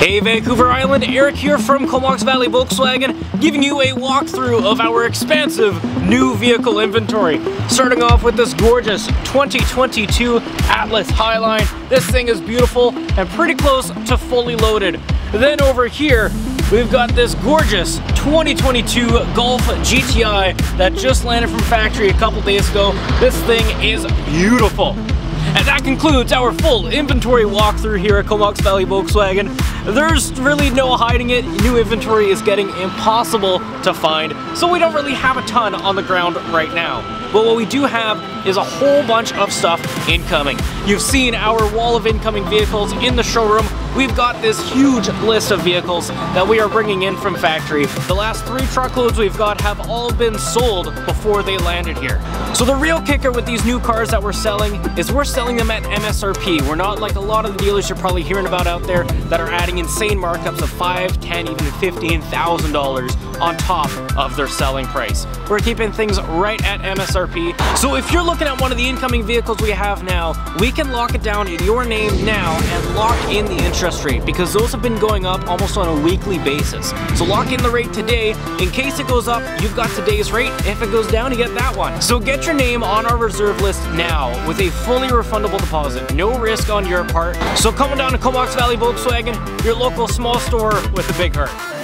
Hey Vancouver Island, Eric here from Comox Valley Volkswagen, giving you a walkthrough of our expansive new vehicle inventory. Starting off with this gorgeous 2022 Atlas Highline. This thing is beautiful and pretty close to fully loaded. Then over here, we've got this gorgeous 2022 Golf GTI that just landed from factory a couple days ago. This thing is beautiful. And that concludes our full inventory walkthrough here at Comox Valley Volkswagen. There's really no hiding it. New inventory is getting impossible to find, so we don't really have a ton on the ground right now. But what we do have is a whole bunch of stuff incoming. You've seen our wall of incoming vehicles in the showroom. We've got this huge list of vehicles that we are bringing in from factory. The last three truckloads we've got have all been sold before they landed here. So the real kicker with these new cars that we're selling is we're selling them at MSRP. We're not like a lot of the dealers you're probably hearing about out there that are adding insane markups of five, ten, even $15,000 on top of their selling price. We're keeping things right at MSRP. So if you're looking at one of the incoming vehicles we have now, we can lock it down in your name now and lock in the interest rate because those have been going up almost on a weekly basis. So lock in the rate today. In case it goes up, you've got today's rate. If it goes down, you get that one. So get your name on our reserve list now with a fully refundable deposit. No risk on your part. So come on down to Comox Valley Volkswagen, your local small store with a big heart.